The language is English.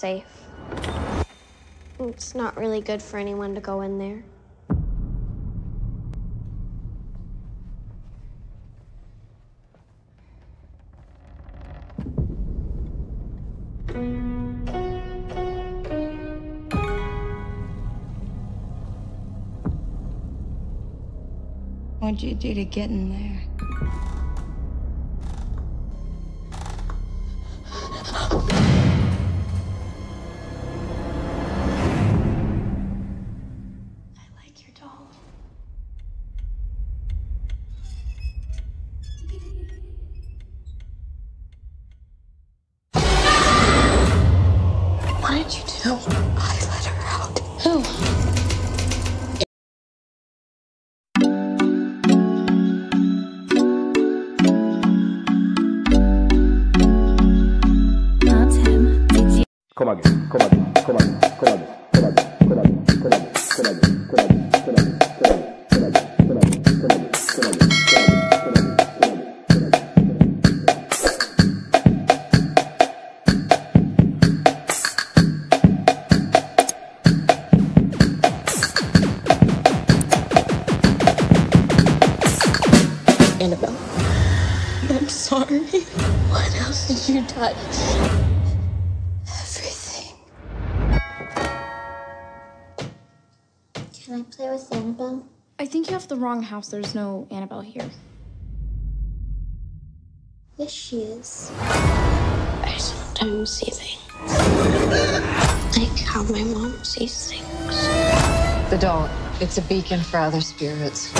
safe. It's not really good for anyone to go in there. What'd you do to get in there? What did you do? I let her out. Who? Come again, come again, come again, Annabelle. I'm sorry. What else did you touch? Everything. Can I play with Annabelle? I think you have the wrong house. There's no Annabelle here. Yes, she is. I sometimes see things. Like how my mom sees things. The doll. It's a beacon for other spirits.